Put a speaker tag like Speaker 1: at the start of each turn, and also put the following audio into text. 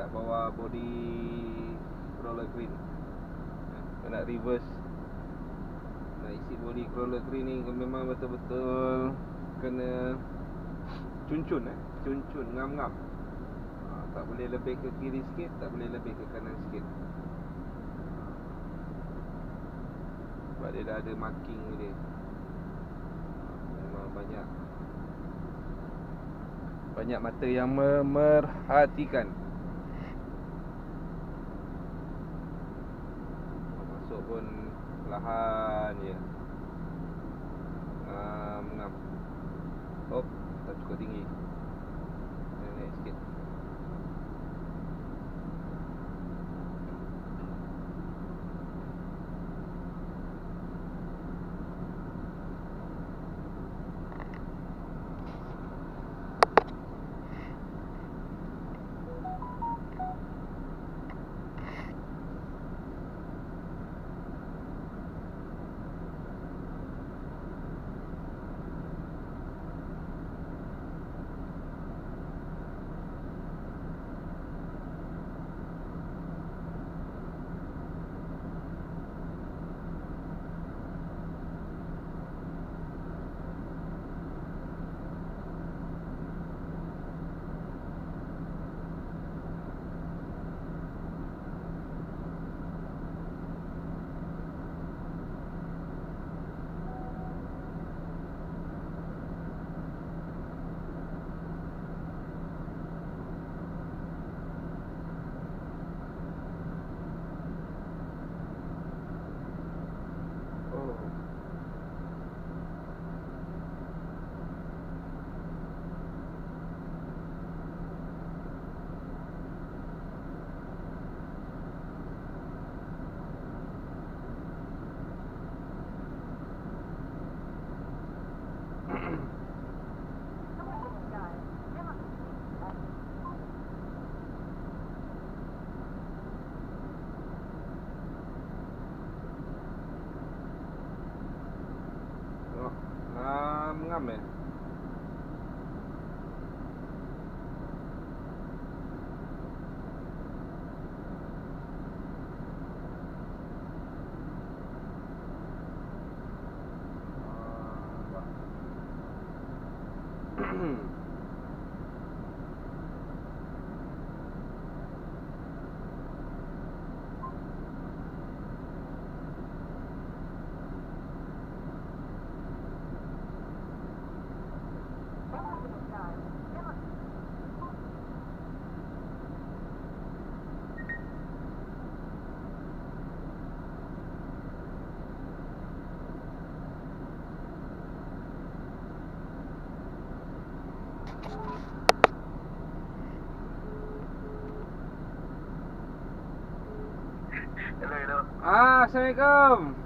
Speaker 1: dekat bawah body crawler green. Kau nak reverse nak isi body crawler green ni memang betul-betul kena cuncun eh. Cuncun ngam-ngam. Ha, tak boleh lebih ke kiri sikit, tak boleh lebih ke kanan sikit. Sebab dia dah ada marking dia. Ha, memang banyak banyak mata yang memerhatikan Masuk pun perlahan je. Ngam, ngam Oh, tak cukup tinggi Naik sikit Oh. Tengok Ngam-ngam eh Ah, Ah, Assalamualaikum